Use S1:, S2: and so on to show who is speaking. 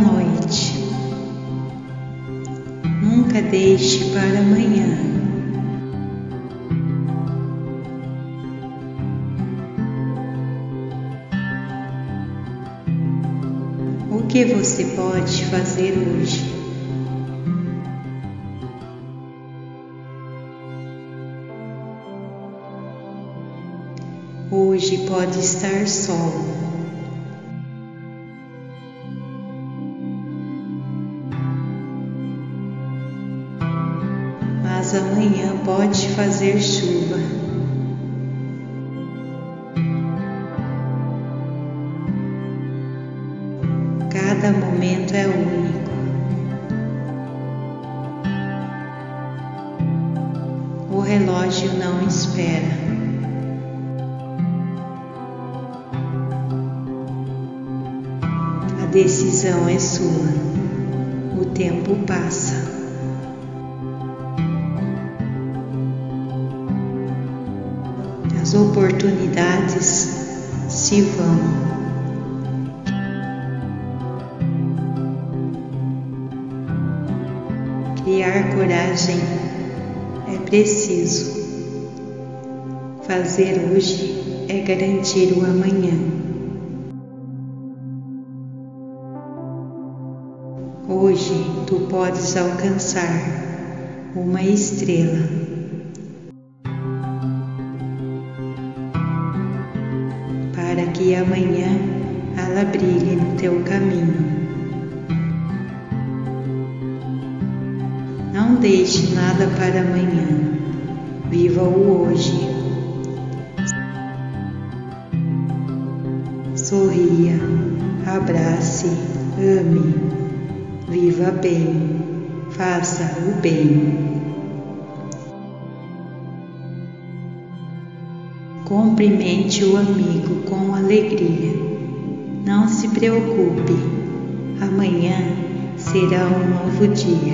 S1: Noite. Nunca deixe para amanhã. O que você pode fazer hoje? Hoje pode estar sol. Mas amanhã pode fazer chuva. Cada momento é único. O relógio não espera. decisão é sua. O tempo passa. As oportunidades se vão. Criar coragem é preciso. Fazer hoje é garantir o amanhã. Hoje tu podes alcançar uma estrela. Para que amanhã ela brilhe no teu caminho. Não deixe nada para amanhã. Viva o hoje. Sorria, abrace, ame. Viva bem, faça o bem. Cumprimente o amigo com alegria. Não se preocupe, amanhã será um novo dia.